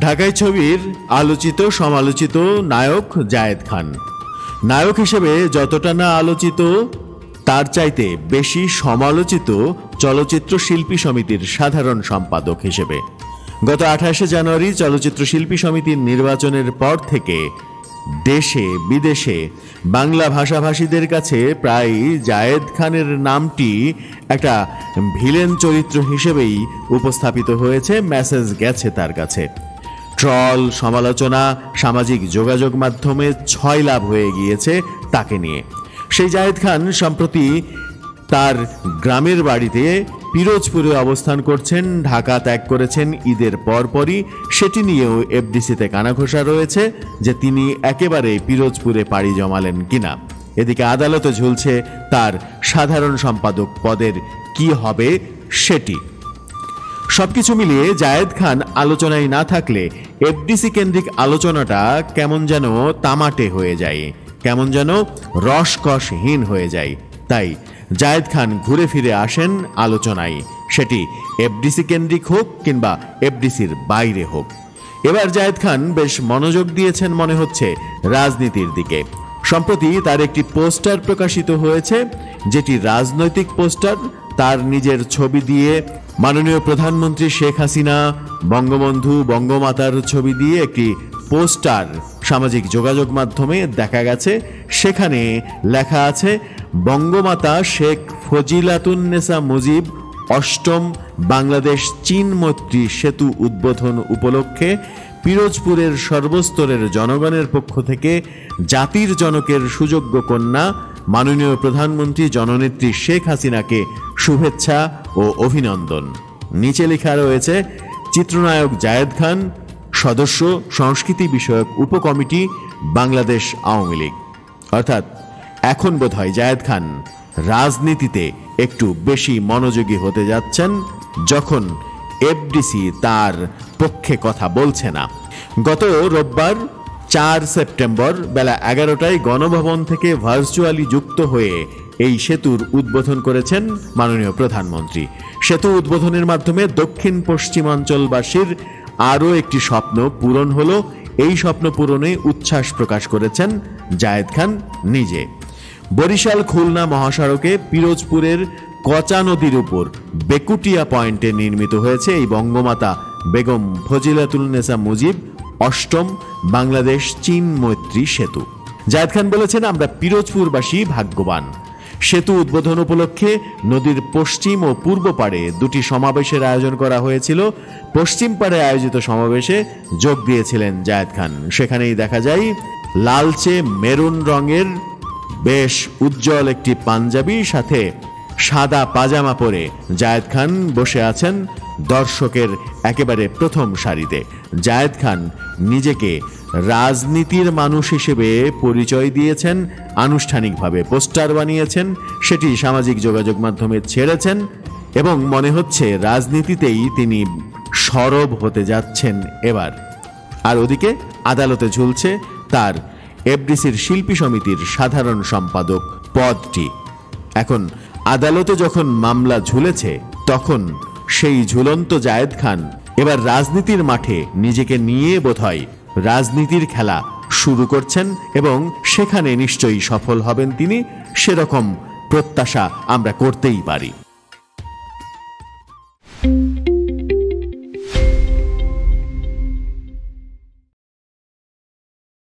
ঢাকাই ছবির আলোচিত, সমালোচিত নায়ক জায়েদ খান। নায়ক হিসেবে যতটা না আলোচিত, তার চাইতে বেশি সমালোচিত চলচ্চিত্র শিল্পী সমিতির সাধারণ সম্পাদক হিসেবে। গত আঠাশে জানুয়ারি চলচ্চিত্র শিল্পী সমিতির নির্বাচনের পর থেকে দেশে, বিদেশে বাংলা ভাষাভাষীদের কাছে প্রায় জায়েদ খানের নামটি একটা ভিলেন চরিত্র হিসেবেই উপস্থাপিত হয়েছে, মেসেজ গেছে তার কাছে। ট্রল, সমালোচনা, সামাজিক যোগাযোগ মাধ্যমে ছয় লাভ হয়ে গিয়েছে তাকে নিয়ে। সেই জায়েদ খান সম্প্রতি তার গ্রামের বাড়িতে পিরোজপুরে অবস্থান করছেন, ঢাকা ত্যাগ করেছেন, ঈদের পরপরই। সেটি নিয়েও এফডিসিতে কানাঘোষা রয়েছে যে তিনি একেবারে পিরোজপুরে পাড়ি জমালেন কিনা। এদিকে আদালতে ঝুলছে তার সাধারণ সম্পাদক পদের কি হবে সেটি। সবকিছু মিলিয়ে জায়েদ খান আলোচনায় না থাকলে এফডিসি কেন্দ্রিক আলোচনাটা কেমন যেন তামাটে হয়ে যায়, কেমন যেন রসকসহীন হয়ে যায়। তাই জায়েদ খান ঘুরে ফিরে আসেন আলোচনায়। সেটি এফডিসি কেন্দ্রিক হোক কিংবা এফডিসির বাইরে হোক। এবার জায়েদ খান বেশ মনোযোগ দিয়েছেন মনে হচ্ছে রাজনীতির দিকে। সম্প্রতি তার একটি পোস্টার প্রকাশিত হয়েছে, যেটি রাজনৈতিক পোস্টার, তার নিজের ছবি দিয়ে মাননীয় প্রধানমন্ত্রী শেখ হাসিনা বঙ্গবন্ধু বঙ্গমাতার ছবি দিয়ে একটি পোস্টার সামাজিক যোগাযোগ মাধ্যমে দেখা গেছে। সেখানে লেখা আছে, বঙ্গমাতা শেখ ফজিলাতুন্নেসা মুজিব অষ্টম বাংলাদেশ চীন মৈত্রী সেতু উদ্বোধন উপলক্ষে পিরোজপুরের সর্বস্তরের জনগণের পক্ষ থেকে জাতির জনকের সুযোগ্য কন্যা মাননীয় প্রধানমন্ত্রী জননেত্রী শেখ হাসিনাকে শুভেচ্ছা ও অভিনন্দন। নিচে লেখা রয়েছে, চিত্রনায়ক জায়েদ খান, সদস্য, সংস্কৃতি বিষয়ক উপকমিটি, বাংলাদেশ আওয়ামী লীগ। অর্থাৎ, এখন বোধহয় জায়েদ খান রাজনীতিতে একটু বেশি মনোযোগী হতে যাচ্ছেন যখন এফডিসি তার পক্ষে কথা বলছে না। গত রোববার চার সেপ্টেম্বর বেলা এগারোটায় গণভবন থেকে ভার্চুয়ালি যুক্ত হয়ে এই সেতুর উদ্বোধন করেছেন মাননীয় প্রধানমন্ত্রী। সেতু উদ্বোধনের মাধ্যমে দক্ষিণ পশ্চিমাঞ্চলবাসীর আরও একটি স্বপ্ন পূরণ হলো। এই স্বপ্ন পূরণে উচ্ছ্বাস প্রকাশ করেছেন জায়েদ খান নিজে। বরিশাল খুলনা মহাসড়কে পিরোজপুরের কচা নদীর উপর বেকুটিয়া পয়েন্টে নির্মিত হয়েছে এই বঙ্গমাতা বেগম ফজিলাতুলনেসা মুজিব অষ্টম বাংলাদেশ চীন মৈত্রী সেতু। জায়দ খান বলেছেন, আমরা পিরোজপুরবাসী ভাগ্যবান। সেতু উদ্বোধন উপলক্ষে নদীর পশ্চিম ও পূর্ব পাড়ে দুটি সমাবেশের আয়োজন করা হয়েছিল। পশ্চিম পাড়ে আয়োজিত সমাবেশে যোগ দিয়েছিলেন জায়দ খান। সেখানেই দেখা যায়, লালচে মেরুন রঙের বেশ উজ্জ্বল একটি পাঞ্জাবি সাথে সাদা পাজামা পরে জায়েদ খান বসে আছেন দর্শকের একেবারে প্রথম সারিতে। জায়েদ খান নিজেকে রাজনীতির মানুষ হিসেবে পরিচয় দিয়েছেন, আনুষ্ঠানিকভাবে পোস্টার বানিয়েছেন, সেটি সামাজিক যোগাযোগ মাধ্যমে ছেড়েছেন এবং মনে হচ্ছে রাজনীতিতেই তিনি সরব হতে যাচ্ছেন এবার। আর ওদিকে আদালতে ঝুলছে তার এফডিসির শিল্পী সমিতির সাধারণ সম্পাদক পদটি। এখন আদালতে যখন মামলা ঝুলেছে, তখন সেই ঝুলন্ত জায়েদ খান এবার রাজনীতির মাঠে নিজেকে নিয়ে বোধহয় রাজনীতির খেলা শুরু করছেন এবং সেখানে নিশ্চয়ই সফল হবেন তিনি, সেরকম প্রত্যাশা আমরা করতেই পারি।